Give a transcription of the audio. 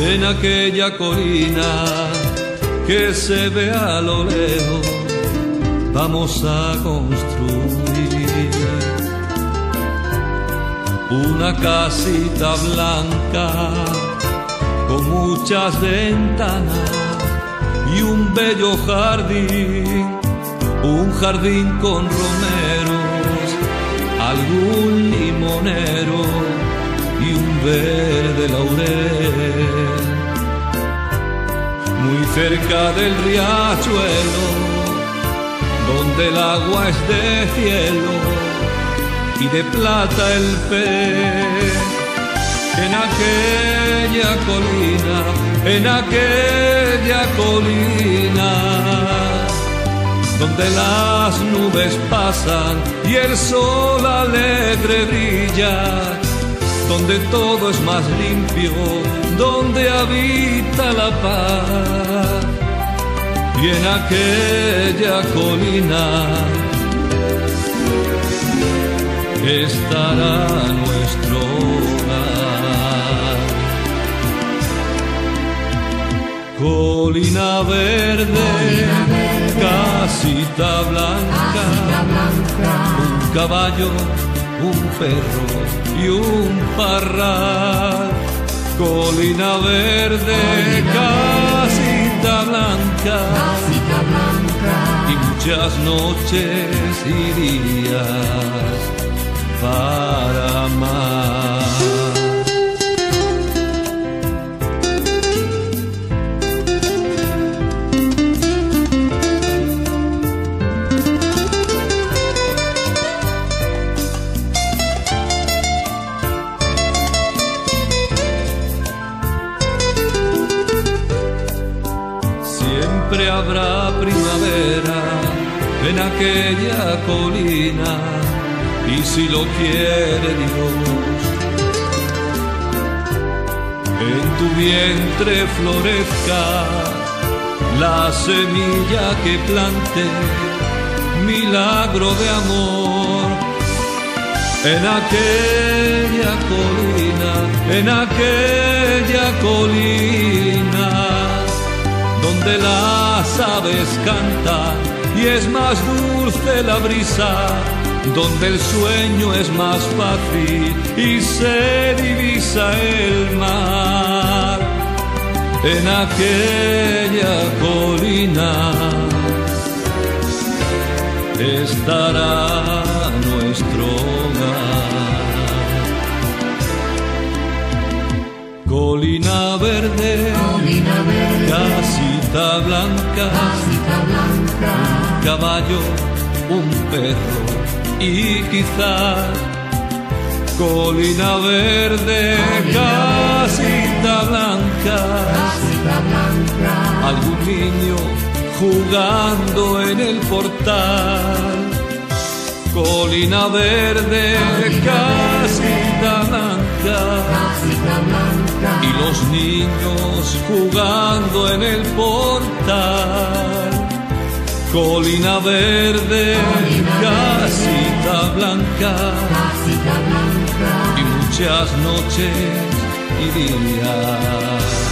en aquella colina que se ve a lo lejos, vamos a construir una casita blanca con muchas ventanas y un bello jardín, un jardín con romeros, algún limonero y un verde laurel. Muy cerca del riachuelo, donde el agua es de cielo y de plata el pez. En aquella colina, en aquella colina, donde las nubes pasan y el sol alegre brilla, donde todo es más limpio, donde habita la paz. Y en aquella colina estará nuestro hogar. Colina verde, casita blanca, un caballo, un perro y un parral. Colina verde, casita blanca, y muchas noches y días Siempre habrá primavera en aquella colina y si lo quiere Dios, en tu vientre florezca la semilla que plante, milagro de amor. En aquella colina, en aquella colina, donde las aves cantan y es más dulce la brisa donde el sueño es más fácil y se divisa el mar. En aquella colina estará nuestro hogar. Colina verde, casita blanca, blanca, caballo, un perro y quizás colina verde, casita blanca, casita blanca, algún niño jugando en el portal. Colina verde, casita los niños jugando en el portal. Colina verde, casita blanca casita blanca, y muchas noches y días